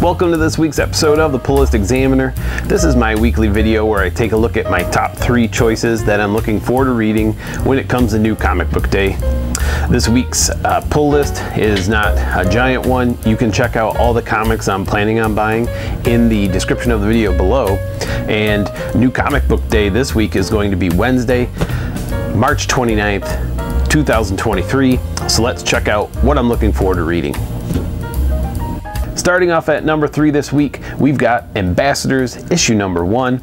Welcome to this week's episode of the Pull List Examiner. This is my weekly video where I take a look at my top three choices that I'm looking forward to reading when it comes to new comic book day. This week's uh, pull list is not a giant one. You can check out all the comics I'm planning on buying in the description of the video below. And new comic book day this week is going to be Wednesday, March 29th, 2023. So let's check out what I'm looking forward to reading. Starting off at number three this week, we've got Ambassadors issue number one.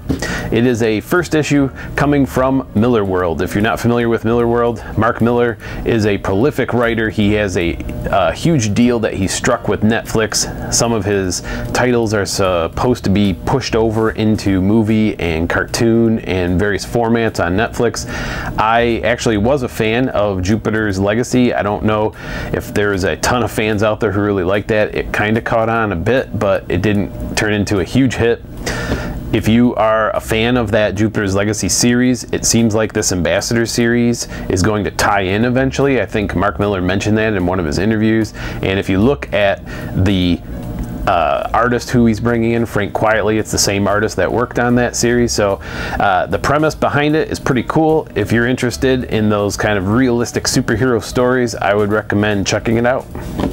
It is a first issue coming from Millarworld. If you're not familiar with Millarworld, Mark Millar is a prolific writer. He has a, a huge deal that he struck with Netflix. Some of his titles are supposed to be pushed over into movie and cartoon and various formats on Netflix. I actually was a fan of Jupiter's Legacy. I don't know if there's a ton of fans out there who really like that. It kind of caught on a bit, but it didn't turn into a huge hit. If you are a fan of that Jupiter's Legacy series, it seems like this Ambassador series is going to tie in eventually. I think Mark Millar mentioned that in one of his interviews. And if you look at the uh, artist who he's bringing in, Frank Quitely. It's the same artist that worked on that series. So uh, the premise behind it is pretty cool. If you're interested in those kind of realistic superhero stories, I would recommend checking it out.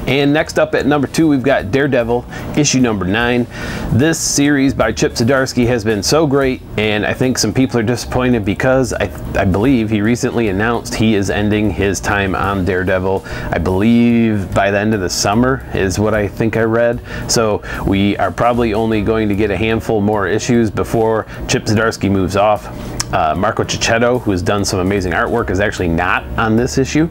And next up at number two, we've got Daredevil, issue number nine. This series by Chip Zdarsky has been so great, and I think some people are disappointed because I, I believe he recently announced he is ending his time on Daredevil. I believe by the end of the summer is what I think I read. So we are probably only going to get a handful more issues before Chip Zdarsky moves off. Uh, Marco Checchetto, who has done some amazing artwork, is actually not on this issue.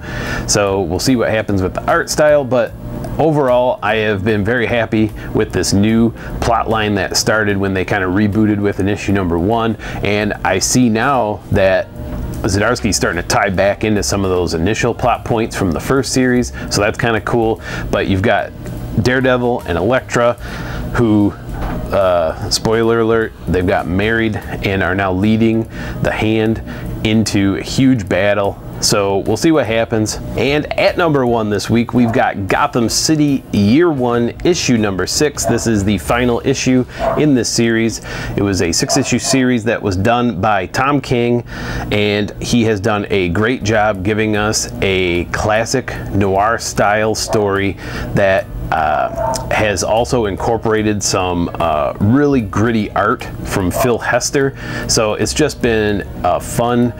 So we'll see what happens with the art style, but overall, I have been very happy with this new plot line that started when they kind of rebooted with an issue number one. And I see now that Zdarsky's starting to tie back into some of those initial plot points from the first series, so that's kind of cool. But you've got Daredevil and Elektra, who uh, spoiler alert, they've got married and are now leading the hand into a huge battle so we'll see what happens. And at number one this week, we've got Gotham City Year One, issue number six. This is the final issue in this series. It was a six issue series that was done by Tom King, and he has done a great job giving us a classic noir style story that uh, has also incorporated some uh, really gritty art from Phil Hester. So it's just been a fun,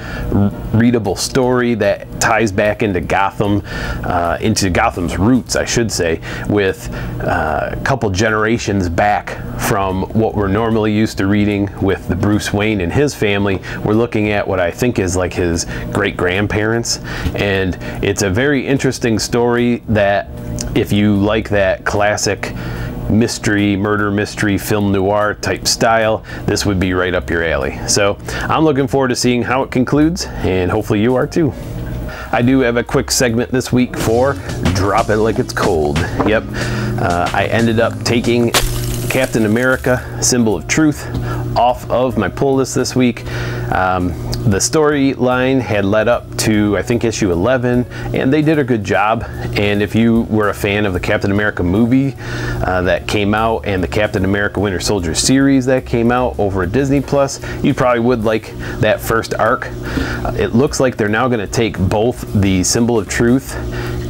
readable story that ties back into Gotham, uh, into Gotham's roots, I should say, with uh, a couple generations back from what we're normally used to reading with the Bruce Wayne and his family. We're looking at what I think is like his great grandparents, and it's a very interesting story that if you like that classic mystery, murder mystery, film noir type style, this would be right up your alley. So I'm looking forward to seeing how it concludes, and hopefully you are too. I do have a quick segment this week for Drop It Like It's Cold. Yep, uh, I ended up taking Captain America, Symbol of Truth, off of my pull list this week. Um, the storyline had led up to, I think, issue 11, and they did a good job. And if you were a fan of the Captain America movie uh, that came out and the Captain America Winter Soldier series that came out over at Disney Plus, you probably would like that first arc. Uh, it looks like they're now going to take both the Symbol of Truth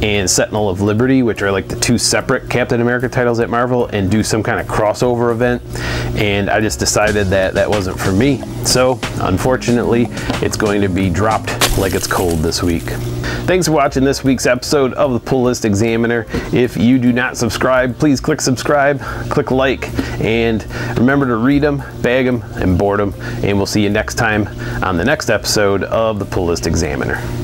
and Sentinel of Liberty, which are like the two separate Captain America titles at Marvel, and do some kind of crossover event. And I just decided that that wasn't for me. So, unfortunately, it's going to be dropped like it's cold this week. Thanks for watching this week's episode of the Pull List Examiner. If you do not subscribe, please click subscribe, click like, and remember to read them, bag them, and board them. And we'll see you next time on the next episode of the Pull List Examiner.